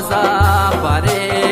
gaman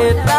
it.